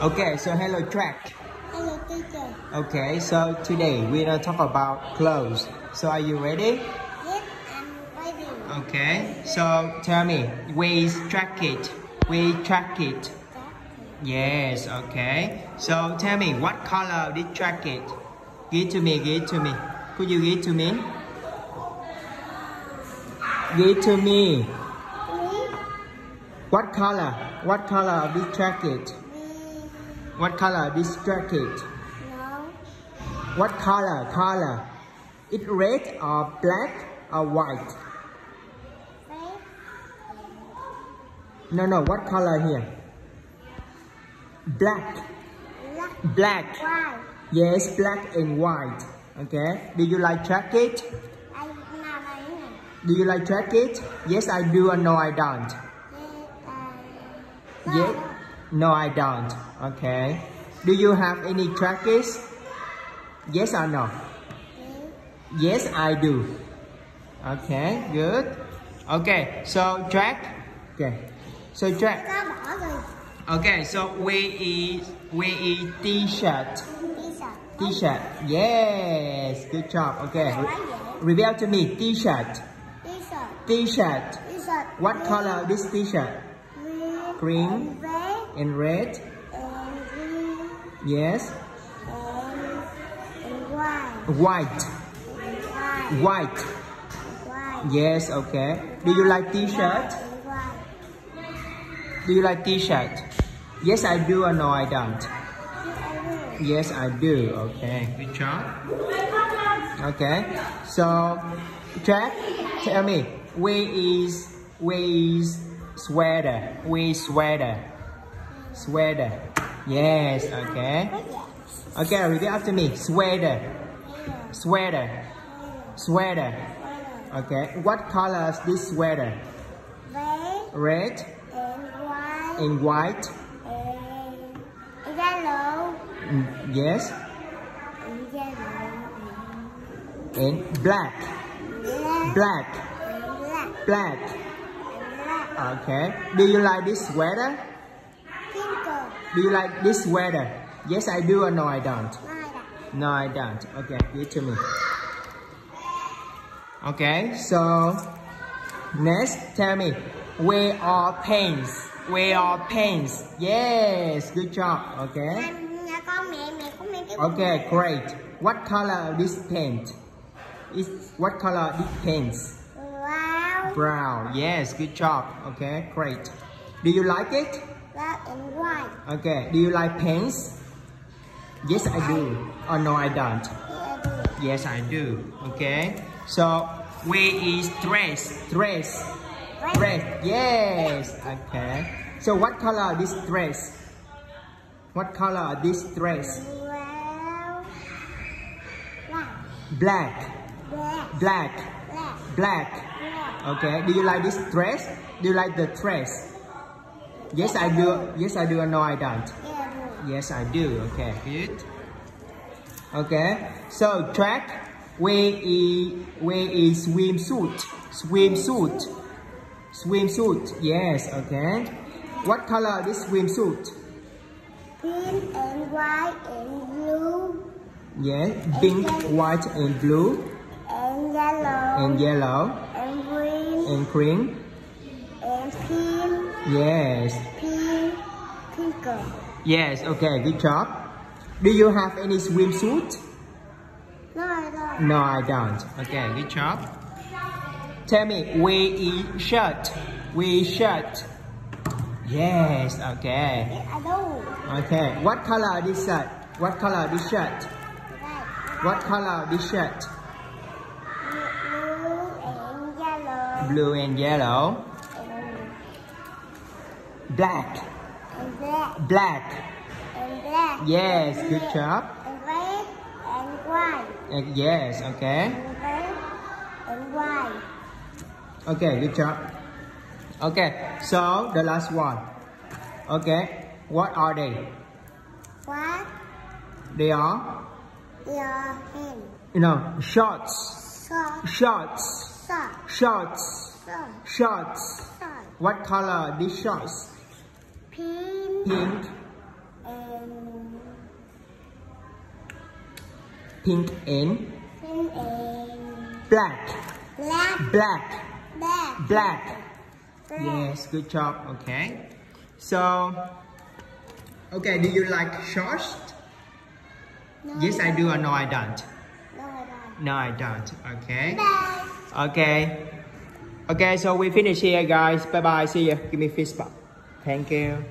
Okay, so hello Jack. Hello, teacher. Okay, so today we're gonna talk about clothes. So are you ready? Yes, I'm ready. Okay, so tell me, where is jacket? Where is jacket? Yes, okay. So tell me, what color this jacket? Give it to me, give it to me. Could you give it to me? Give it to me. Me, What color? What color of this jacket? What color this jacket? no, What color? Color. It red or black or white? red, No, no. What color here? Black. black, Black. white. Yes, black and white. Okay. Do you like jacket? Đấy? Do you like jacket? Yes, I do. Or no, I don't. Yes. No, I don't. Okay. Do you have any jackets? Yes or no? Yes, I do. Okay, good. Okay, so Jack. Okay, so Jack. ta bỏ rồi. Okay, so where is where is t-shirt? T-shirt. T-shirt. Yes, good job. Okay, reveal to me t-shirt. T-shirt. T-shirt. T-shirt. What color this t-shirt? Green. And red. And green. Yes. And, and white. White. White. Yes. Okay. Do you like t-shirt? Do you like t-shirt? Yes, I do. Or no, I don't. Yes, I. Yes, I do. Okay, good job. Okay, so Jack, tell me where is where is sweater? Where is sweater? Sweater. Yes. Okay. Okay, repeat after me. Sweater. Sweater. Sweater. Okay. What color is this sweater? Red Red and white and white. and yellow Mm, Yes. and yellow And Black. black Black. black. Okay. Do you like this sweater? Do you like this weather? Yes, I do or no, I don't? No, I don't. Okay, give it to me. Okay, so next, tell me, where are pens? Where are pens? Yes, good job. Okay. Nhà, nhà con mẹ mẹ có mấy cái Okay, great. What color this paint? Is what color this pens? Wow. Brown. Yes, good job. Okay, great. Do you like it? Black and white. Okay. Do you like pants? Yes, I do. Oh no, I don't. Here I do. Yes, I do. Okay. So where is dress? Dress. Dress. Yes. Okay. So what color this dress? What color this dress? Black. Black. Black. Black. Black. Black. Black. Okay. Do you like this dress? Do you like the dress? Yes, I do. Yes, I do. Or no, I don't. Here I do. Yes, I do. Okay, good. Okay, so Jack. Where is where is swimsuit? Swimsuit. Swimsuit. Yes. Okay. What color this swimsuit? Pink and white and blue Yes, pink, white, and blue, and yellow and yellow, and green and green. and pink, Yes. pink, pink. Yes. Okay. Good job. Do you have any swimsuit? No, I don't. No, I don't. Okay. Good job. Tell me, where is shirt? Is shirt? Yes. Okay. I do. Okay. What color this shirt? What color this shirt? What color this shirt? Blue and yellow Blue and yellow. And, Black. and black Black. and black. Yes. Good job. And red and white And yes. Okay. and red and white. Okay. Good job. Okay. So the last one. Okay. What are they? What? They are, Your hand. you know, shorts. Sock. Shorts. Sock. Shorts. Sock. Shorts. What color these shorts? Pink. Pink and pink and pink and black. Black, black. Black, black. Black. yes good job. Okay. So okay do you like shorts? No, yes I do or no I don't? No, I don't. no I don't. Okay. Bye. okay. Okay so we finish here guys. Bye bye see you give me fist bump thank you